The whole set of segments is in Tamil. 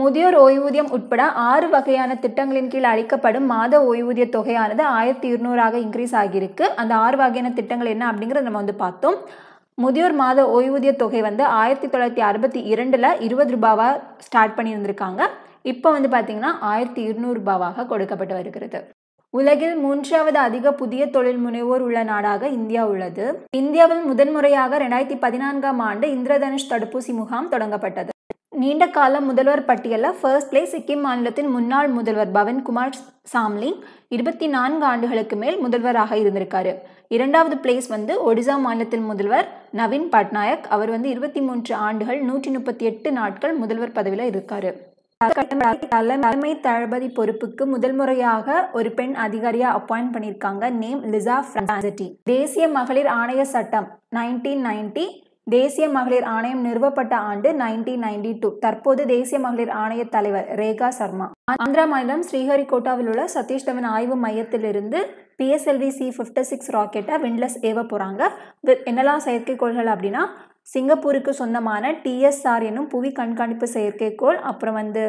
முதியோர் ஓய்வூதியம் உட்பட ஆறு வகையான திட்டங்களின் கீழ் அளிக்கப்படும் மாத ஓய்வூதிய தொகையானது ஆயிரத்தி இருநூறாக இன்க்ரீஸ் ஆகியிருக்கு. அந்த ஆறு வகையான திட்டங்கள் என்ன அப்படிங்கிறத நம்ம வந்து பார்த்தோம். முதியோர் மாத ஓய்வூதிய தொகை வந்து ஆயிரத்தி தொள்ளாயிரத்தி அறுபத்தி இரண்டில் இருபது ரூபாவாக ஸ்டார்ட் பண்ணியிருந்திருக்காங்க. இப்போ வந்து பார்த்தீங்கன்னா ஆயிரத்தி இருநூறு ரூபாவாக கொடுக்கப்பட்டு வருகிறது. உலகில் மூன்றாவது அதிக புதிய தொழில் முனைவோர் உள்ள நாடாக இந்தியா உள்ளது. இந்தியாவில் முதன்முறையாக ரெண்டாயிரத்தி பதினான்காம் ஆண்டு இந்திரதனுஷ் தடுப்பூசி முகாம் தொடங்கப்பட்டது. நீண்ட கால முதல்வர் பட்டியலில் ஃபர்ஸ்ட் பிளேஸ் சிக்கிம் மாநிலத்தின் முன்னாள் முதல்வர் பவன்குமார் சாம்லிங் இருபத்தி நான்கு ஆண்டுகளுக்கு மேல் முதல்வராக இருந்திருக்காரு. இரண்டாவது பிளேஸ் வந்து ஒடிசா மாநிலத்தின் முதல்வர் நவீன் பட்நாயக். அவர் வந்து இருபத்தி மூன்று ஆண்டுகள் நூற்றி முப்பத்தி எட்டு நாட்கள் முதல்வர் பதவியில் இருக்காரு. தலைமை தளபதி பொறுப்புக்கு முதல் முறையாக ஒரு பெண் அதிகாரியா அப்பாயிண்ட் பண்ணியிருக்காங்க. நேம் லிசா பிரான்சிட்டி தேசிய மகளிர் ஆணைய சட்டம் நைன்டீன் நைன்டி தேசிய மகளிர் ஆணையம் நிறுவப்பட்ட ஆண்டு நைன்டீன் நைன்டி டூ தற்போது தேசிய மகளிர் ஆணைய தலைவர் ரேகா சர்மா. ஆந்திரா மாநிலம் ஸ்ரீஹரிகோட்டாவில் உள்ள சதீஷ் தவன் ஆய்வு மையத்திலிருந்து பிஎஸ்எல்வி சி ஃபிஃப்டி சிக்ஸ் ராக்கெட்டை விண்ட்லஸ் ஏவ போகிறாங்க என்னெல்லாம் செயற்கைக்கோள்கள் அப்படின்னா சிங்கப்பூருக்கு சொந்தமான டிஎஸ்ஆர் என்னும் புவி கண்காணிப்பு செயற்கைக்கோள் அப்புறம் வந்து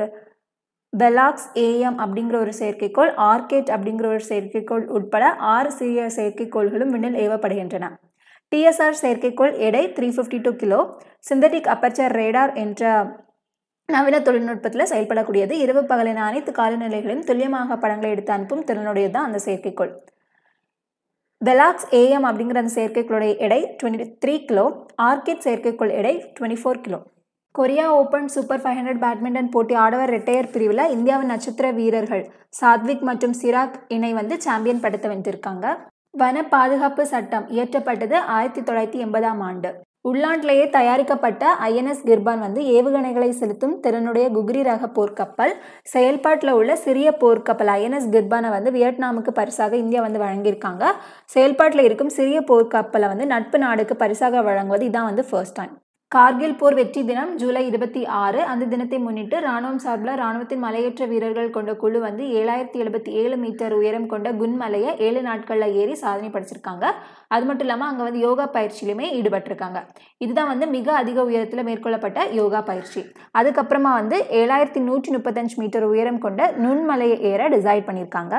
பெலாக்ஸ் ஏஎம் அப்படிங்கிற ஒரு செயற்கைக்கோள் ஆர்கேட் அப்படிங்கிற ஒரு செயற்கைக்கோள் உட்பட ஆறு சிறிய செயற்கைக்கோள்களும் விண்ணில் ஏவப்படுகின்றன. டிஎஸ்ஆர் செயற்கைக்கோள் எடை three fifty two kilo. Synthetic aperture radar என்ற நவீன தொழில்நுட்பத்தில் செயல்படக்கூடியது. இரவு பகலின் அனைத்து காலநிலைகளையும் துல்லியமாக படங்களை எடுத்து அனுப்பும் திறனுடையது தான் அந்த செயற்கைக்கோள். பெலாக்ஸ் ஏஎம் அப்படிங்கிற அந்த செயற்கைக்கோளுடைய எடை டுவெண்ட்டி த்ரீ கிலோ. ஆர்கிட் செயற்கைக்கோள் எடை twenty four kilo. Korea open super five hundred badminton போட்டி ஆடவர் ரெட்டையர் பிரிவில் இந்தியாவின் நட்சத்திர வீரர்கள் சாத்விக் மற்றும் சிராக் இணை வந்து சாம்பியன் படத்தை வென்றிருக்காங்க. வன பாதுகாப்பு சட்டம் இயற்றப்பட்டது ஆயிரத்தி தொள்ளாயிரத்தி எண்பதாம் ஆண்டு. உள்நாட்டிலேயே தயாரிக்கப்பட்ட ஐஎன்எஸ் கிர்பான் வந்து ஏவுகணைகளை செலுத்தும் திறனுடைய குக்ரி ரக போர்க்கப்பல் செயல்பாட்டில் உள்ள சிறிய போர்க்கப்பல் ஐஎன்எஸ் கிர்பானை வந்து வியட்நாமுக்கு பரிசாக இந்தியா வந்து வழங்கியிருக்காங்க. செயல்பாட்டில் இருக்கும் சிறிய போர்க்கப்பலை வந்து நட்பு நாடுக்கு பரிசாக வழங்குவது இதான் வந்து ஃபர்ஸ்ட் டைம் கார்கில் போர் வெற்றி தினம் ஜூலை இருபத்தி ஆறு. அந்த தினத்தை முன்னிட்டு ராணுவம் சார்பில் ராணுவத்தின் மலையேற்ற வீரர்கள் கொண்ட குழு வந்து ஏழாயிரத்தி எழுபத்தி ஏழு மீட்டர் உயரம் கொண்ட குன்மலையை ஏழு நாட்களில் ஏறி சாதனை படிச்சிருக்காங்க. அது மட்டும் இல்லாமல் அங்கே வந்து யோகா பயிற்சியிலுமே ஈடுபட்டிருக்காங்க. இதுதான் வந்து மிக அதிக உயரத்தில் மேற்கொள்ளப்பட்ட யோகா பயிற்சி. அதுக்கப்புறமா வந்து ஏழாயிரத்தி நூற்றி முப்பத்தஞ்சு மீட்டர் உயரம் கொண்ட நுண்மலையை ஏற டிசைட் பண்ணியிருக்காங்க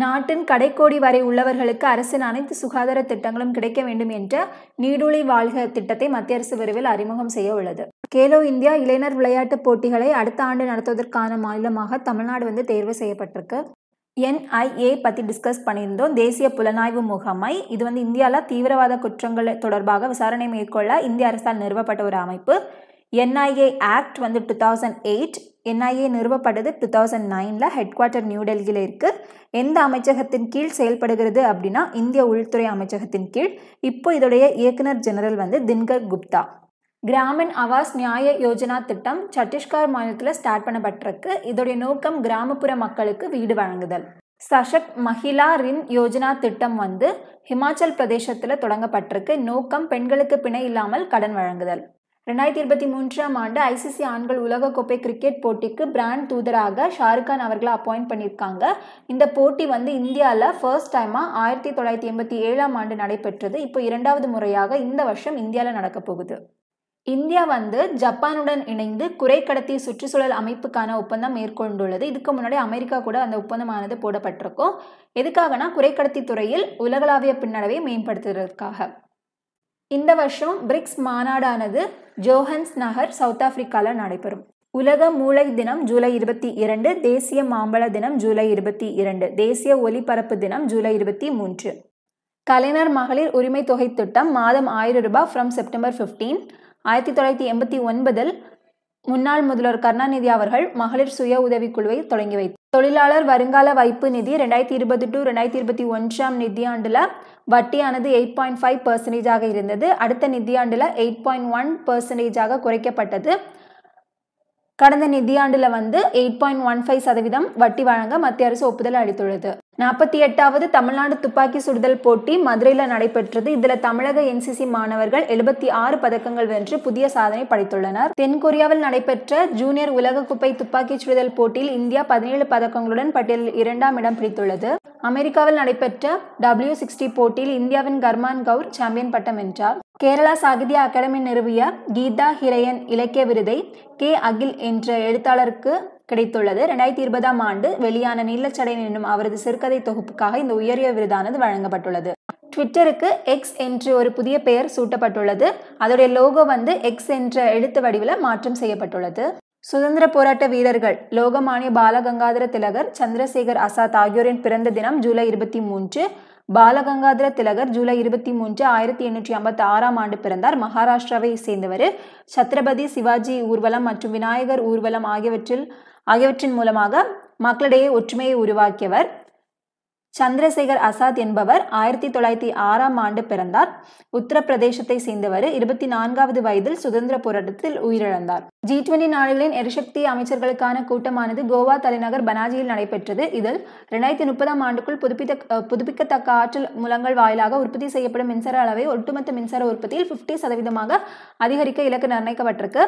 நாட்டின் கடைக்கோடி வரை உள்ளவர்களுக்கு அரசின் அனைத்து சுகாதார திட்டங்களும் கிடைக்க வேண்டும் என்ற நீடூழி வாழ்க திட்டத்தை மத்திய அரசு விரைவில் அறிமுகம் செய்ய உள்ளது. கேலோ இந்தியா இளைஞர் விளையாட்டுப் போட்டிகளை அடுத்த ஆண்டு நடத்துவதற்கான மாநிலமாக தமிழ்நாடு வந்து தேர்வு செய்யப்பட்டிருக்கு. என்ஐஏ பற்றி டிஸ்கஸ் பண்ணியிருந்தோம். தேசிய புலனாய்வு முகமை. இது வந்து இந்தியாவில் தீவிரவாத குற்றங்கள் தொடர்பாக விசாரணை மேற்கொள்ள இந்திய அரசால் நிறுவப்பட்ட ஒரு அமைப்பு. என்ஐஏ ஆக்ட் வந்து டூ தௌசண்ட் எயிட் என்ஐஏ நிறுவப்பட்டது டூ தௌசண்ட் நைனில் ஹெட் குவார்ட்டர் நியூ டெல்லியில் இருக்குது எந்த அமைச்சகத்தின் கீழ் செயல்படுகிறது அப்படின்னா இந்திய உள்துறை அமைச்சகத்தின் கீழ். இப்போ இதோடைய இயக்குனர் ஜெனரல் வந்து தின்கர் குப்தா. கிராமின் ஆவாஸ் நியாய யோஜனா திட்டம் சத்தீஸ்கர் மாநிலத்தில் ஸ்டார்ட் பண்ணப்பட்டிருக்கு. இதோடைய நோக்கம் கிராமப்புற மக்களுக்கு வீடு வழங்குதல். சஷக் மஹிலா ரின் யோஜனா திட்டம் வந்து ஹிமாச்சல் பிரதேசத்தில் தொடங்கப்பட்டிருக்கு. நோக்கம் பெண்களுக்கு பிணை இல்லாமல் கடன் வழங்குதல். ரெண்டாயிரத்தி இருபத்தி மூன்றாம் ஆண்டு ஐசிசி ஆண்கள் உலகக்கோப்பை கிரிக்கெட் போட்டிக்கு பிராண்ட் தூதராக ஷாருக்கான் அவர்களை அப்பாயிண்ட் பண்ணியிருக்காங்க. இந்த போட்டி வந்து இந்தியாவில் ஃபர்ஸ்ட் டைமாக ஆயிரத்தி தொள்ளாயிரத்தி எண்பத்தி ஏழாம் ஆண்டு நடைபெற்றது. இப்போ இரண்டாவது முறையாக இந்த வருஷம் இந்தியாவில் நடக்க போகுது. இந்தியா வந்து ஜப்பானுடன் இணைந்து குறைக்கடத்தி சுற்றுச்சூழல் அமைப்புக்கான ஒப்பந்தம் மேற்கொண்டுள்ளது. இதுக்கு முன்னாடி அமெரிக்கா கூட அந்த ஒப்பந்தமானது போடப்பட்டிருக்கும். எதுக்காகனா குறை கடத்தி துறையில் உலகளாவிய பின்னடைவை மேம்படுத்துவதற்காக இந்த வருஷம் பிரிக்ஸ் மாநாடானது ஜோஹன்ஸ் நகர் சவுத் ஆப்பிரிக்காவில் நடைபெறும். உலக மூளை தினம் ஜூலை இருபத்தி இரண்டு தேசிய மாம்பழ தினம் ஜூலை இருபத்தி இரண்டு தேசிய ஒலிபரப்பு தினம் ஜூலை இருபத்தி மூன்று. கலைஞர் மகளிர் உரிமை தொகை திட்டம் மாதம் ஆயிரம் ரூபாய் ஃப்ரம் செப்டம்பர் ஃபிஃப்டீன் ஆயிரத்தி தொள்ளாயிரத்தி எண்பத்தி ஒன்பதில் முன்னாள் முதல்வர் கருணாநிதி அவர்கள் மகளிர் சுய உதவிக்குழுவை தொடங்கி வைத்தார். தொழிலாளர் வருங்கால வைப்பு நிதி ரெண்டாயிரத்தி இருபது டு ரெண்டாயிரத்தி இருபத்தி ஒன்றாம் நிதியாண்டில் வட்டியானது எயிட் பாயிண்ட் ஃபைவ் பர்சன்டேஜாக இருந்தது. அடுத்த நிதியாண்டில் எயிட் பாயிண்ட் ஒன் பர்சன்டேஜாக குறைக்கப்பட்டது. கடந்த நிதியாண்டில் வந்து எயிட் பாயிண்ட் ஒன் ஃபைவ் சதவீதம் வட்டி வழங்க மத்திய அரசு ஒப்புதல் அளித்துள்ளது. நாற்பத்தி எட்டாவது தமிழ்நாடு துப்பாக்கி சுடுதல் போட்டி மதுரையில் நடைபெற்றது. இதில் தமிழக என்சிசி மாணவர்கள் எழுபத்தி ஆறு பதக்கங்கள் வென்று புதிய சாதனை படைத்துள்ளனர். தென்கொரியாவில் நடைபெற்ற ஜூனியர் உலகக்கோப்பை துப்பாக்கி சுடுதல் போட்டியில் இந்தியா பதினேழு பதக்கங்களுடன் பட்டியலில் இரண்டாம் இடம் பிடித்துள்ளது. அமெரிக்காவில் நடைபெற்ற டபிள்யூ சிக்ஸ்டி போட்டியில் இந்தியாவின் கர்மான் கவுர் சாம்பியன் பட்டம் வென்றார். கேரளா சாகித்ய அகாடமி நிறுவிய கீதா ஹிரையன் இலக்கிய விருதை கே. அகில் என்ற எழுத்தாளருக்கு கிடைத்துள்ளது. ரெண்டாயிரத்தி இருபதாம் ஆண்டு வெளியான நீலச்சடையன் என்னும் அவரது சிறுகதை தொகுப்புக்காக இந்த உயரிய விருதானது வழங்கப்பட்டுள்ளது. ட்விட்டருக்கு எக்ஸ் என்று ஒரு புதிய பெயர் சூட்டப்பட்டுள்ளது. அதோடைய லோகோ வந்து எக்ஸ் என்ற எழுத்து வடிவில் மாற்றம் செய்யப்பட்டுள்ளது. சுதந்திர போராட்ட வீரர்கள் லோகமானிய பாலகங்காதர திலகர் சந்திரசேகர் ஆசாத் ஆகியோரின் பிறந்த தினம் ஜூலை இருபத்தி மூன்று பாலகங்காதர திலகர் ஜூலை இருபத்தி மூன்று ஆயிரத்தி எண்ணூற்றி ஐம்பத்தி ஆறாம் ஆண்டு பிறந்தார். மகாராஷ்டிராவை சேர்ந்தவர். சத்ரபதி சிவாஜி ஊர்வலம் மற்றும் விநாயகர் ஊர்வலம் ஆகியவற்றில் ஆகியவற்றின் மூலமாக மக்களிடையே ஒற்றுமையை உருவாக்கியவர். சந்திரசேகர் அசாத் என்பவர் ஆயிரத்தி தொள்ளாயிரத்தி ஆறாம் ஆண்டு பிறந்தார். உத்தரப்பிரதேசத்தை சேர்ந்தவர் இருபத்தி நான்காவது வயதில் சுதந்திர போராட்டத்தில் உயிரிழந்தார். ஜி டுவெண்டி நாடுகளின் எரிசக்தி அமைச்சர்களுக்கான கூட்டமானது கோவா தலைநகர் பனாஜியில் நடைபெற்றது. இதில் இரண்டாயிரத்தி முப்பதாம் ஆண்டுக்குள் புதுப்பித்த புதுப்பிக்கத்தக்க ஆற்றல் மூலங்கள் வாயிலாக உற்பத்தி செய்யப்படும் மின்சார அளவை ஒட்டுமொத்த மின்சார உற்பத்தியில் பிப்டி சதவீதமாக அதிகரிக்க இலக்கு நிர்ணயிக்கப்பட்டிருக்கு.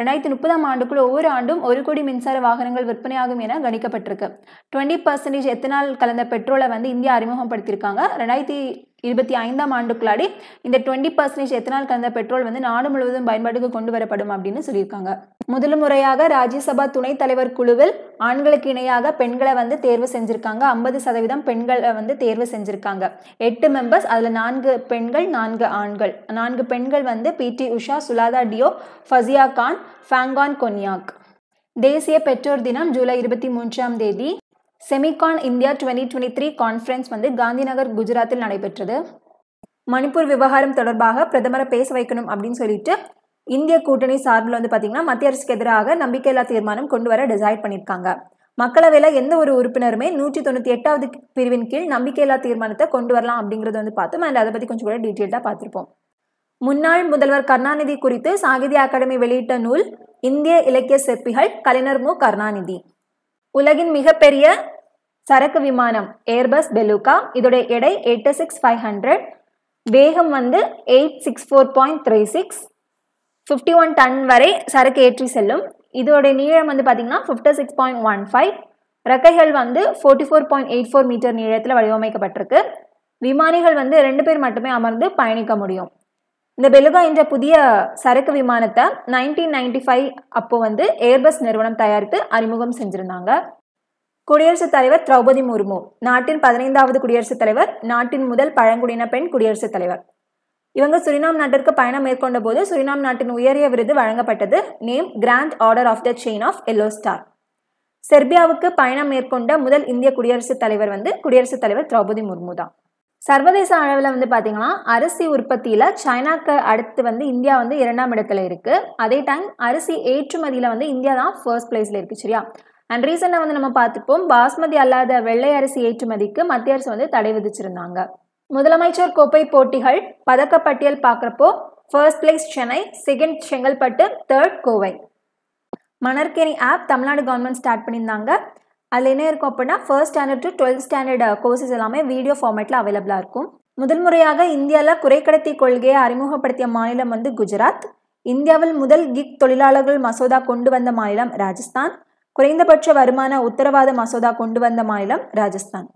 ரெண்டாயிரத்தி முப்பதாம் ஆண்டுக்குள் ஒவ்வொரு ஆண்டும் ஒரு கோடி மின்சார வாகனங்கள் விற்பனையாகும் என கணிக்கப்பட்டிருக்கு. டுவெண்ட்டி பர்சன்டேஜ் எத்தனால் கலந்த பெட்ரோலை வந்து இந்தியா அறிமுகப்படுத்தியிருக்காங்க. ரெண்டாயிரத்தி இருபத்தி ஐந்தாம் ஆண்டுக்குள்ளாடி இந்த டுவெண்ட்டி பர்சன்டேஜ் எத்தனால் கலந்த பெட்ரோல் வந்து நாடு முழுவதும் பயன்பாட்டுக்கு கொண்டு வரப்படும் அப்படின்னு சொல்லியிருக்காங்க. முதல் முறையாக ராஜ்யசபா துணைத் தலைவர் குழுவில் ஆண்களுக்கு இணையாக பெண்களை வந்து தேர்வு செஞ்சுருக்காங்க. ஐம்பது சதவீதம் பெண்களை வந்து தேர்வு செஞ்சுருக்காங்க. எட்டு மெம்பர்ஸ் அதில் நான்கு பெண்கள் நான்கு ஆண்கள். நான்கு பெண்கள் வந்து பிடி உஷா சுலாதா டியோ ஃபசியா கான் ஃபேங்கான் கொன்யாக். தேசிய பெற்றோர் தினம் ஜூலை இருபத்தி மூன்றாம் தேதி Semicon India twenty twenty three conference வந்து காந்திநகர் குஜராத்தில் நடைபெற்றது. மணிப்பூர் விவகாரம் தொடர்பாக பிரதமரை பேச வைக்கணும் அப்படின்னு சொல்லிட்டு இந்திய கூட்டணி சார்பில் வந்து பார்த்தீங்கன்னா மத்திய அரசுக்கு எதிராக நம்பிக்கையில்லா தீர்மானம் கொண்டு வர டிசைட் பண்ணியிருக்காங்க. மக்களவையில் எந்த ஒரு உறுப்பினருமே நூற்றி தொண்ணூற்றி எட்டாவது பிரிவின் கீழ் நம்பிக்கையில்லா தீர்மானத்தை கொண்டு வரலாம் அப்படிங்கிறது வந்து பார்த்தோம் அண்ட் அதை பற்றி கொஞ்சம் கூட டீட்டெயில்டாக பார்த்துருப்போம். முன்னாள் முதல்வர் கருணாநிதி குறித்து சாகித்ய அகாடமி வெளியிட்ட நூல் இந்திய இலக்கிய சிற்பிகள் கலைஞர் மு கருணாநிதி. உலகின் மிகப்பெரிய சரக்கு விமானம் ஏர்பஸ் பெலுகா இதோடைய எடை எயிட்டு சிக்ஸ் ஃபைவ் ஹண்ட்ரட் வேகம் வந்து eight six four point three six fifty one ton வரை சரக்கு ஏற்றி செல்லும். இதோடைய நீளம் வந்து பார்த்தீங்கன்னா fifty six point one five ரெக்கைகள் வந்து forty four point eight four meter நீளத்தில் வடிவமைக்கப்பட்டிருக்கு. விமானிகள் வந்து ரெண்டு பேர் மட்டுமே அமர்ந்து பயணிக்க முடியும். இந்த பெலுகா என்ற புதிய சரக்கு விமானத்தை நைன்டீன் நைன்டி ஃபைவ் அப்போ வந்து ஏர்பஸ் நிறுவனம் தயாரித்து அறிமுகம் செஞ்சிருந்தாங்க. குடியரசுத் தலைவர் திரௌபதி முர்மு நாட்டின் பதினைந்தாவது குடியரசுத் தலைவர் நாட்டின் முதல் பழங்குடியின பெண் குடியரசுத் தலைவர். இவங்க சுரினாம் நாட்டிற்கு பயணம் மேற்கொண்ட போது சுரினாம் நாட்டின் உயரிய விருது வழங்கப்பட்டது name Grand Order of the Chain of Yellow Star செர்பியாவுக்கு பயணம் மேற்கொண்ட முதல் இந்திய குடியரசுத் தலைவர் வந்து குடியரசுத் தலைவர் திரௌபதி முர்மு தான். சர்வதேச அளவில் வந்து பார்த்தீங்கன்னா அரிசி உற்பத்தியில் சைனாக்கு அடுத்து வந்து இந்தியா வந்து இரண்டாம் இடத்துல இருக்குது அதே டைம் அரிசி ஏற்றுமதியில் வந்து இந்தியா தான் ஃபர்ஸ்ட் பிளேஸில் இருக்குது சரியா? அண்ட் ரீசெண்டாக வந்து நம்ம பார்த்துப்போம் பாஸ்மதி அல்லாத வெள்ளை அரிசி ஏற்றுமதிக்கு மத்திய அரசு வந்து தடை விதிச்சிருந்தாங்க. முதலமைச்சர் கோப்பை போட்டிகள் பதக்கப்பட்டியல் பார்க்குறப்போ first place Chennai second Chengalpattu third Kovai. Manarkeni app Tamil Nadu government start பண்ணியிருந்தாங்க. அதில் என்ன இருக்கும் அப்படின்னா first standard to twelfth standard courses எல்லாமே வீடியோ ஃபார்மேட்டில் அவைலபிளாக இருக்கும். முதல் முறையாக இந்தியாவில் குறைக்கடத்தி கொள்கையை அறிமுகப்படுத்திய மாநிலம் வந்து குஜராத். இந்தியாவில் முதல் கிக் தொழிலாளர்கள் மசோதா கொண்டு வந்த மாநிலம் ராஜஸ்தான். குறைந்தபட்ச வருமான உத்தரவாத மசோதா கொண்டு வந்த மாநிலம் ராஜஸ்தான்.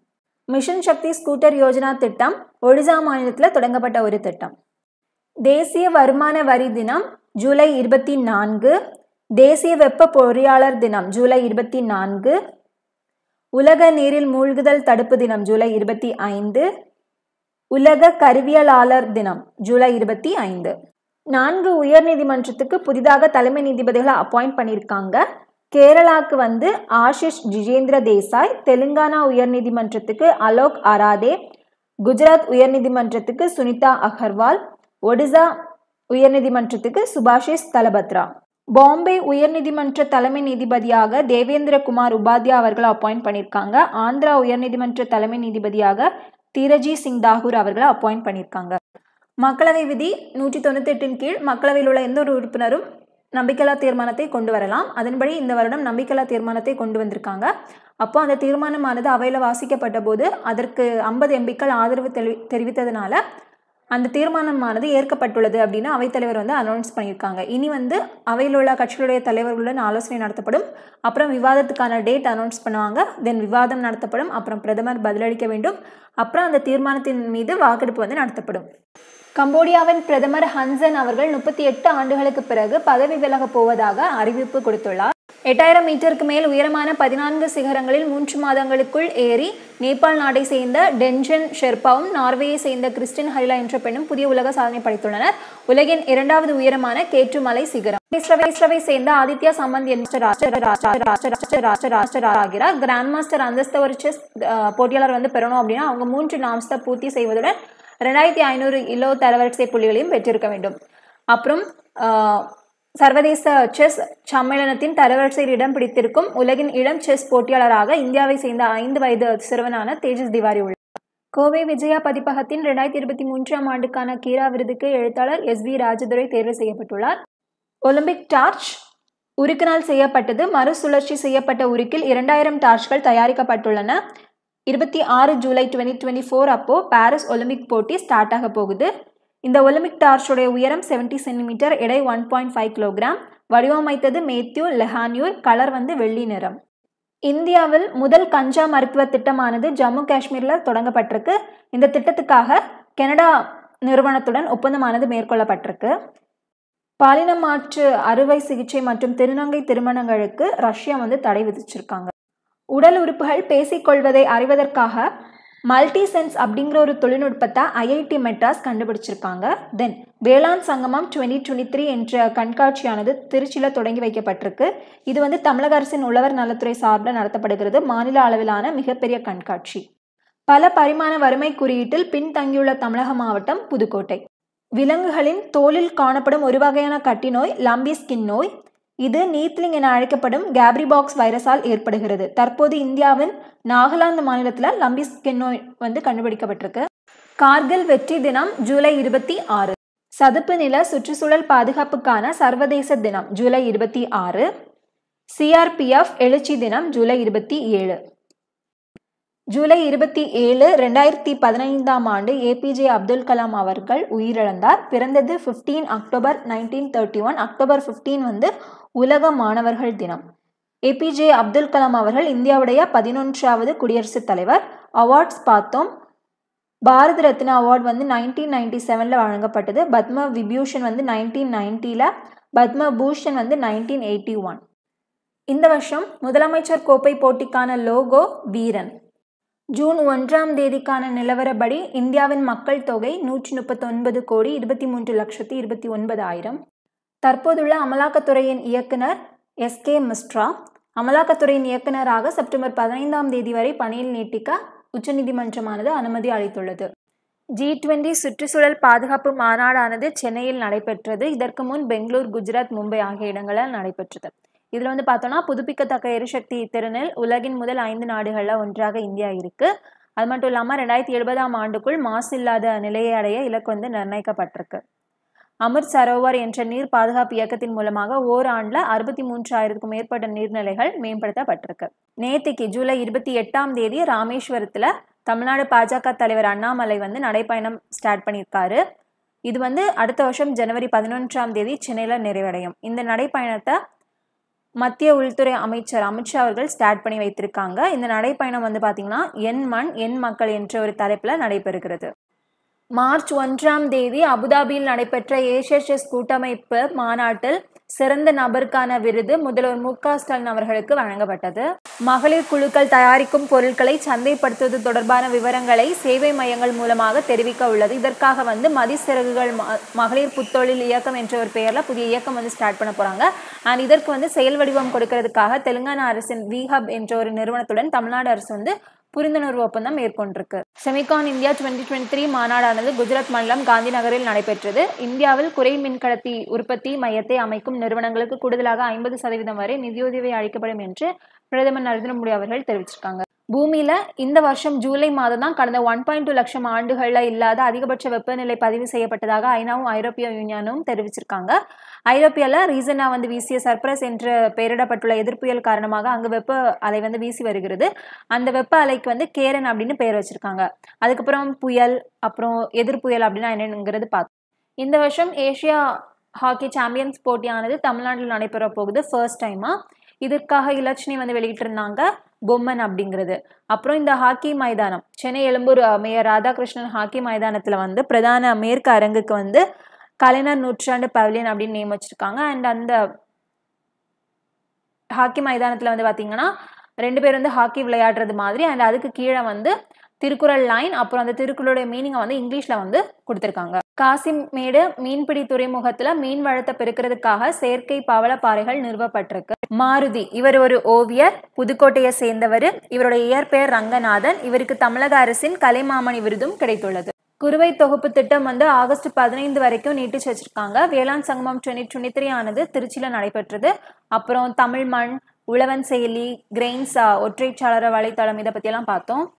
மிஷன் சக்தி ஸ்கூட்டர் யோஜனா திட்டம் ஒடிசா மாநிலத்தில் தொடங்கப்பட்ட ஒரு திட்டம். தேசிய வருமான வரி தினம் ஜூலை இருபத்தி நான்கு. தேசிய வெப்ப பொறியாளர் தினம் ஜூலை இருபத்தி நான்கு. உலக நீரில் மூழ்குதல் தடுப்பு தினம் ஜூலை இருபத்தி ஐந்து. உலக கருவியலாளர் தினம் ஜூலை இருபத்தி ஐந்து. நான்கு உயர்நீதிமன்றத்துக்கு புதிதாக தலைமை நீதிபதிகளை அப்பாயிண்ட் பண்ணியிருக்காங்க. கேரளாவுக்கு வந்து ஆஷிஷ் ஜிஜேந்திர தேசாய் தெலுங்கானா உயர்நீதிமன்றத்துக்கு அலோக் அராதே குஜராத் உயர்நீதிமன்றத்துக்கு சுனிதா அகர்வால் ஒடிசா உயர்நீதிமன்றத்துக்கு சுபாஷிஷ் தலபத்ரா. பாம்பே உயர்நீதிமன்ற தலைமை நீதிபதியாக தேவேந்திர குமார் உபாத்யா அவர்களை அப்பாயிண்ட் பண்ணியிருக்காங்க ஆந்திரா உயர்நீதிமன்ற தலைமை நீதிபதியாக தீரஜி சிங் தாகூர் அவர்களை அப்பாயிண்ட் பண்ணியிருக்காங்க மக்களவை விதி நூற்றி தொண்ணூத்தெட்டின் கீழ் மக்களவையில் உள்ள எந்த ஒரு உறுப்பினரும் நம்பிக்கையில்லா தீர்மானத்தை கொண்டு வரலாம். அதன்படி இந்த வருடம் நம்பிக்கையில்லா தீர்மானத்தை கொண்டு வந்திருக்காங்க. அப்போ அந்த தீர்மானமானது அவையில் வாசிக்கப்பட்ட போது அதற்கு ஐம்பது எம்பிக்கள் ஆதரவு தெரிவித்ததுனால அந்த தீர்மானமானது ஏற்கப்பட்டுள்ளது அப்படின்னு அவைத்தலைவர் வந்து அனௌன்ஸ் பண்ணியிருக்காங்க. இனி வந்து அவையில் உள்ள கட்சிகளுடைய தலைவர்களுடன் ஆலோசனை நடத்தப்படும். அப்புறம் விவாதத்துக்கான டேட் அனௌன்ஸ் பண்ணுவாங்க. தென் விவாதம் நடத்தப்படும். அப்புறம் பிரதமர் பதிலளிக்க வேண்டும். அப்புறம் அந்த தீர்மானத்தின் மீது வாக்கெடுப்பு வந்து நடத்தப்படும். கம்போடியாவின் பிரதமர் ஹன்சன் அவர்கள் முப்பத்தி எட்டு ஆண்டுகளுக்கு பிறகு பதவி விலகப் போவதாக அறிவிப்பு கொடுத்துள்ளார். எட்டாயிரம் மீட்டருக்கு மேல் உயரமான பதினான்கு சிகரங்களில் மூன்று மாதங்களுக்குள் ஏறி நேபாள் நாட்டை சேர்ந்த டென்ஜன் ஷெர்பாவும் நார்வேயை சேர்ந்த கிறிஸ்டின் ஹரிலா என்ற பெண்ணும் புதிய உலக சாதனை படைத்துள்ளனர். உலகின் இரண்டாவது உயரமான கேற்றுமலை சிகரம். இஸ்ரவை சேர்ந்த ஆதித்யா சம்பந்த் ஆகிறார் கிராண்ட் மாஸ்டர் அந்தஸ்த ஒரு செஸ் போட்டியாளர் வந்து பெறணும் அப்படின்னா அவங்க மூன்று நாம்ஸ்தை பூர்த்தி செய்வதுடன் ரெண்டாயிரத்தி ஐநூறு இலோ தரவரிசை புள்ளிகளையும் பெற்றிருக்க வேண்டும் அப்புறம் சர்வதேச செஸ் சம்மேளனத்தின் தரவரிசையில் இடம் பிடித்திருக்கும் உலகின் இளம் செஸ் போட்டியாளராக இந்தியாவை சேர்ந்த ஐந்து வயது சிறுவனான தேஜஸ் திவாரி உள்ளார். கோவை விஜயா பதிப்பகத்தின் ரெண்டாயிரத்தி இருபத்தி மூன்றாம் ஆண்டுக்கான கீரா விருதுக்கு எழுத்தாளர் எஸ் வி ராஜதுரை தேர்வு செய்யப்பட்டுள்ளார். ஒலிம்பிக் டார்ச் உருக்கினால் செய்யப்பட்டது மறுசுழற்சி செய்யப்பட்ட உருக்கில் இரண்டாயிரம் டார்ச்கள் தயாரிக்கப்பட்டுள்ளன. இருபத்தி ஆறு ஜூலை டுவெண்ட்டி டுவெண்ட்டி ஃபோர் அப்போ பாரிஸ் ஒலிம்பிக் போட்டி ஸ்டார்ட் ஆக போகுது. இந்த ஒலிம்பிக் டார்ச்சுடைய உயரம் செவன்டி சென்டிமீட்டர் எடை ஒன் பாயிண்ட் ஃபைவ் கிலோகிராம் வடிவமைத்தது மேத்யூ லெஹான்யூர். கலர் வந்து வெள்ளி நிறம். இந்தியாவில் முதல் கஞ்சா மருத்துவ திட்டமானது ஜம்மு காஷ்மீரில் தொடங்கப்பட்டிருக்கு. இந்த திட்டத்துக்காக கனடா நிறுவனத்துடன் ஒப்பந்தமானது மேற்கொள்ளப்பட்டிருக்கு. பாலின மாற்று அறுவை சிகிச்சை மற்றும் திருநங்கை திருமணங்களுக்கு ரஷ்யா வந்து தடை விதிச்சிருக்காங்க. உடல் உறுப்புகள் பேசிக்கொள்வதை அறிவதற்காக மல்டிசென்ஸ் அப்படிங்கிற ஒரு தொழில்நுட்பத்தை ஐஐடி மெட்ராஸ் கண்டுபிடிச்சிருக்காங்க. தென் வேளாண் சங்கமம் டுவெண்ட்டி டுவெண்ட்டி த்ரீ என்ற கண்காட்சியானது திருச்சியில் தொடங்கி வைக்கப்பட்டிருக்கு. இது வந்து தமிழக அரசின் உழவர் நலத்துறை சார்பில் நடத்தப்படுகிறது. மாநில அளவிலான மிகப்பெரிய கண்காட்சி. பல பரிமாண வறுமை குறியீட்டில் பின்தங்கியுள்ள தமிழக மாவட்டம் புதுக்கோட்டை. விலங்குகளின் தோலில் காணப்படும் ஒரு வகையான கட்டி நோய் லம்பி ஸ்கின் நோய் இது நீத்லிங் என அழைக்கப்படும் கேப்ரிபாக்ஸ் வைரஸால் ஏற்படுகிறது. தற்போது இந்தியாவின் நாகாலாந்து மாநிலத்தில் லம்பி ஸ்கின் நோய் வந்து கண்டுபிடிக்கப்பட்டிருக்கு. கார்கில் வெற்றி தினம் ஜூலை இருபத்தி ஆறு. சதுப்பு நில சுற்றுச்சூழல் பாதுகாப்புக்கான சர்வதேச தினம் ஜூலை இருபத்தி ஆறு. சிஆர்பிஎஃப் எழுச்சி தினம் ஜூலை இருபத்தி ஏழு. ஜூலை இருபத்தி ஏழு ரெண்டாயிரத்தி பதினைந்தாம் ஆண்டு ஏபிஜே அப்துல் கலாம் அவர்கள் உயிரிழந்தார். பிறந்தது fifteen October nineteen thirty one October fifteen வந்து உலக மாணவர்கள் தினம். ஏபிஜே அப்துல் கலாம் அவர்கள் இந்தியாவுடைய பதினொன்றாவது குடியரசுத் தலைவர். அவார்ட்ஸ் பார்த்தோம். பாரத ரத்னா அவார்ட் வந்து நைன்டீன் நைன்டி செவனில் வழங்கப்பட்டது. பத்ம விபூஷன் வந்து நைன்டீன் நைன்ட்டியில் பத்ம பூஷன் வந்து நைன்டீன் எயிட்டி ஒன் இந்த வருஷம் முதலமைச்சர் கோப்பை போட்டிக்கான லோகோ வீரன். ஜூன் ஒன்றாம் தேதிக்கான நிலவரப்படி இந்தியாவின் மக்கள் தொகை நூற்றி முப்பத்தொன்பது கோடி இருபத்தி மூன்று லட்சத்தி இருபத்தி ஒன்பதாயிரம். தற்போதுள்ள அமலாக்கத்துறையின் இயக்குனர் எஸ் கே மிஸ்ட்ரா அமலாக்கத்துறையின் இயக்குநராக செப்டம்பர் பதினைந்தாம் தேதி வரை பணியில் நீட்டிக்க உச்சநீதிமன்றமானது அனுமதி அளித்துள்ளது. ஜி டுவெண்டி சுற்றுச்சூழல் பாதுகாப்பு மாநாடானது சென்னையில் நடைபெற்றது. இதற்கு முன் பெங்களூர் குஜராத் மும்பை ஆகிய இடங்களில் நடைபெற்றது. இதில் வந்து பார்த்தோம்னா புதுப்பிக்கத்தக்க எரிசக்தி திறனில் உலகின் முதல் ஐந்து நாடுகளில் ஒன்றாக இந்தியா இருக்குது அது மட்டும் இல்லாமல் ரெண்டாயிரத்தி எழுபதாம் ஆண்டுக்குள் மாசு இல்லாத நிலையை அடைய இலக்கு வந்து நிர்ணயிக்கப்பட்டிருக்கு. அமிர்த் சரோவர் என்ற நீர் பாதுகாப்பு இயக்கத்தின் மூலமாக ஓராண்டில் அறுபத்தி மூன்றாயிரத்துக்கும் மேற்பட்ட நீர்நிலைகள் மேம்படுத்தப்பட்டிருக்கு. நேத்திக்கு ஜூலை இருபத்தி எட்டாம் தேதி ராமேஸ்வரத்தில் தமிழ்நாடு பாஜக தலைவர் அண்ணாமலை வந்து நடைப்பயணம் ஸ்டார்ட் பண்ணியிருக்காரு. இது வந்து அடுத்த வருஷம் ஜனவரி பதினொன்றாம் தேதி சென்னையில் நிறைவடையும். இந்த நடைப்பயணத்தை மத்திய உள்துறை அமைச்சர் அமித்ஷா அவர்கள் ஸ்டார்ட் பண்ணி வைத்திருக்காங்க. இந்த நடைப்பயணம் வந்து பார்த்தீங்கன்னா என் மண் என் மக்கள் என்ற ஒரு தலைப்பில் நடைபெறுகிறது. மார்ச் ஒன்றாம் தேதி அபுதாபியில் நடைபெற்ற ஏஷியா செஸ் கூட்டமைப்பு மாநாட்டில் சிறந்த நபருக்கான விருது முதல்வர் மு க ஸ்டாலின் அவர்களுக்கு வழங்கப்பட்டது. மகளிர் குழுக்கள் தயாரிக்கும் பொருட்களை சந்தைப்படுத்துவது தொடர்பான விவரங்களை சேவை மையங்கள் மூலமாக தெரிவிக்க உள்ளது. இதற்காக வந்து மதிசிறகுகள் மகளிர் புத்தொழில் இயக்கம் என்ற ஒரு பெயரில் புதிய இயக்கம் வந்து ஸ்டார்ட் பண்ண போகிறாங்க அண்ட் இதற்கு வந்து செயல் வடிவம் கொடுக்கறதுக்காக தெலுங்கானா அரசின் விஹப் என்ற ஒரு நிறுவனத்துடன் தமிழ்நாடு அரசு வந்து புரிந்துணர்வு ஒப்பந்தம் மேற்கொண்டிருக்கு. Semicon India twenty twenty three மாநாடானது Gujarat மாநிலம் காந்தி நகரில் நடைபெற்றது. இந்தியாவில் குறை மின்கடத்தி உற்பத்தி மையத்தை அமைக்கும் நிறுவனங்களுக்கு கூடுதலாக ஐம்பது சதவீதம் வரை நிதியுதவி அளிக்கப்படும் என்று பிரதமர் நரேந்திர மோடி அவர்கள் தெரிவிச்சிருக்காங்க. பூமியில் இந்த வருஷம் ஜூலை மாதம் தான் கடந்த ஒன் பாயிண்ட் டூ லட்சம் ஆண்டுகளில் இல்லாத அதிகபட்ச வெப்பநிலை பதிவு செய்யப்பட்டதாக ஐநாவும் ஐரோப்பிய யூனியனும் தெரிவிச்சிருக்காங்க. ஐரோப்பியாவில் ரீசனாக வந்து வீசிய சர்ப்ரஸ் என்று பெயரிடப்பட்டுள்ள எதிர்ப்புயல் காரணமாக அங்கு வெப்ப அலை வந்து வீசி வருகிறது. அந்த வெப்ப அலைக்கு வந்து கேரன் அப்படின்னு பெயர் வச்சிருக்காங்க. அதுக்கப்புறம் புயல் அப்புறம் எதிர்ப்புயல் அப்படின்னா என்னங்கிறது பார்த்தோம் இந்த வருஷம் ஏஷியா ஹாக்கி சாம்பியன்ஸ் போட்டியானது தமிழ்நாட்டில் நடைபெற போகுது ஃபர்ஸ்ட் டைமாக இதற்காக இலட்சணி வந்து வெளியிட்டிருந்தாங்க பொம்மன் அப்படிங்கிறது. அப்புறம் இந்த ஹாக்கி மைதானம். சென்னை எழும்பூர் மேயர் ராதாகிருஷ்ணன் ஹாக்கி மைதானத்தில் வந்து பிரதான மேற்கு அரங்குக்கு வந்து கலைஞர் நூற்றாண்டு பவிலியன் அப்படின்னு நேம் வச்சிருக்காங்க. அண்ட் அந்த ஹாக்கி மைதானத்தில் வந்து பார்த்தீங்கன்னா ரெண்டு பேர் வந்து ஹாக்கி விளையாடுறது மாதிரி அண்ட் அதுக்கு கீழே வந்து திருக்குறள் லைன் அப்புறம் அந்த திருக்குறளுடைய மீனிங்கை வந்து இங்கிலீஷில் வந்து கொடுத்துருக்காங்க. காசிமேடு மீன்பிடி துறைமுகத்தில் மீன் வளத்தை பெருக்கிறதுக்காக செயற்கை பவளப்பாறைகள் நிறுவப்பட்டிருக்கு. மாருதி. இவர் ஒரு ஓவியர் புதுக்கோட்டையை சேர்ந்தவர். இவருடைய இயற்பெயர் ரங்கநாதன். இவருக்கு தமிழக அரசின் கலைமாமணி விருதும் கிடைத்துள்ளது. குறுவை தொகுப்பு திட்டம் வந்து ஆகஸ்ட் பதினைந்து வரைக்கும் நீட்டிச்சு வச்சிருக்காங்க. வேளாண் சங்கமம் டுவெண்ட்டி டுவெண்ட்டி த்ரீ ஆனது திருச்சியில் நடைபெற்றது. அப்புறம் தமிழ் மண் உழவன் செயலி கிரெயின்ஸ் ஒற்றைச்சாளர வலைத்தளம் இதை பற்றியெல்லாம் பார்த்தோம்.